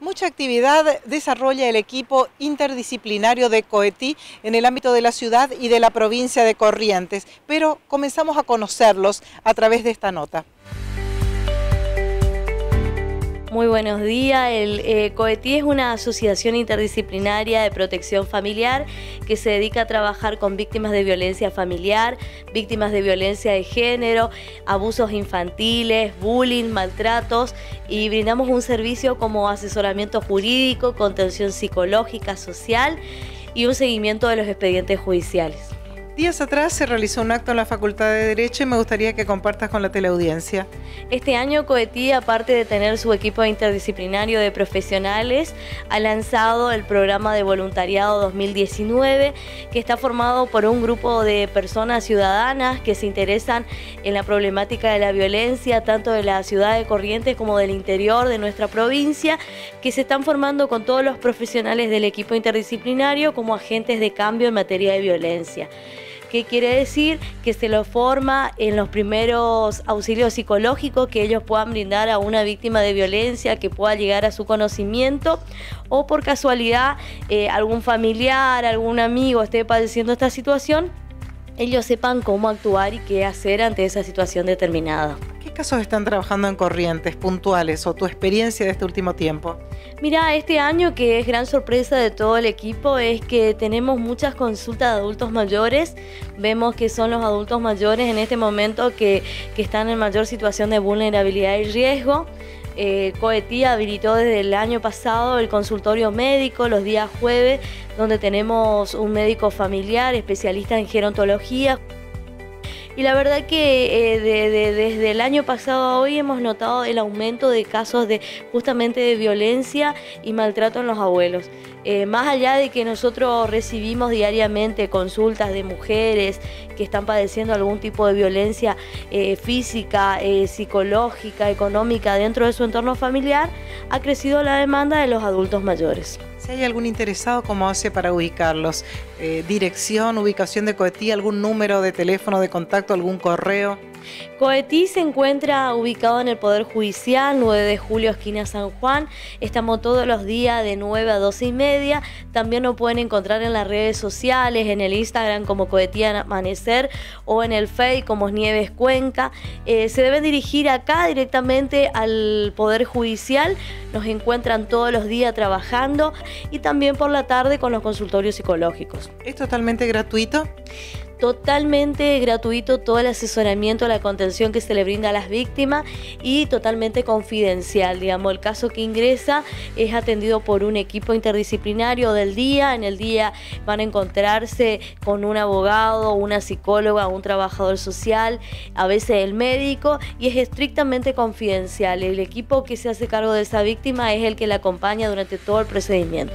Mucha actividad desarrolla el equipo interdisciplinario de Coetí en el ámbito de la ciudad y de la provincia de Corrientes, pero comenzamos a conocerlos a través de esta nota. Muy buenos días. El eh, COETI es una asociación interdisciplinaria de protección familiar que se dedica a trabajar con víctimas de violencia familiar, víctimas de violencia de género, abusos infantiles, bullying, maltratos y brindamos un servicio como asesoramiento jurídico, contención psicológica, social y un seguimiento de los expedientes judiciales. Días atrás se realizó un acto en la Facultad de Derecho y me gustaría que compartas con la teleaudiencia. Este año Coetí, aparte de tener su equipo interdisciplinario de profesionales, ha lanzado el programa de voluntariado 2019, que está formado por un grupo de personas ciudadanas que se interesan en la problemática de la violencia, tanto de la ciudad de Corrientes como del interior de nuestra provincia, que se están formando con todos los profesionales del equipo interdisciplinario como agentes de cambio en materia de violencia. ¿Qué quiere decir? Que se lo forma en los primeros auxilios psicológicos que ellos puedan brindar a una víctima de violencia, que pueda llegar a su conocimiento, o por casualidad eh, algún familiar, algún amigo esté padeciendo esta situación, ellos sepan cómo actuar y qué hacer ante esa situación determinada casos están trabajando en corrientes puntuales o tu experiencia de este último tiempo? Mira, este año que es gran sorpresa de todo el equipo es que tenemos muchas consultas de adultos mayores. Vemos que son los adultos mayores en este momento que, que están en mayor situación de vulnerabilidad y riesgo. Eh, Coetí habilitó desde el año pasado el consultorio médico los días jueves, donde tenemos un médico familiar, especialista en gerontología. Y la verdad que eh, desde el año pasado a hoy hemos notado el aumento de casos de justamente de violencia y maltrato en los abuelos. Eh, más allá de que nosotros recibimos diariamente consultas de mujeres que están padeciendo algún tipo de violencia eh, física, psicológica, económica dentro de su entorno familiar, ha crecido la demanda de los adultos mayores. Si hay algún interesado, ¿cómo hace para ubicarlos? Eh, dirección, ubicación de Coetí, algún número de teléfono de contacto, algún correo. Coetí se encuentra ubicado en el Poder Judicial, 9 de julio, esquina San Juan. Estamos todos los días de 9 a 12 y media. También nos pueden encontrar en las redes sociales, en el Instagram como Coetí Amanecer o en el Facebook como Nieves Cuenca. Eh, se deben dirigir acá directamente al Poder Judicial. Nos encuentran todos los días trabajando y también por la tarde con los consultorios psicológicos. ¿Es totalmente gratuito? Totalmente gratuito todo el asesoramiento, la contención que se le brinda a las víctimas y totalmente confidencial. Digamos, el caso que ingresa es atendido por un equipo interdisciplinario del día. En el día van a encontrarse con un abogado, una psicóloga, un trabajador social, a veces el médico y es estrictamente confidencial. El equipo que se hace cargo de esa víctima es el que la acompaña durante todo el procedimiento.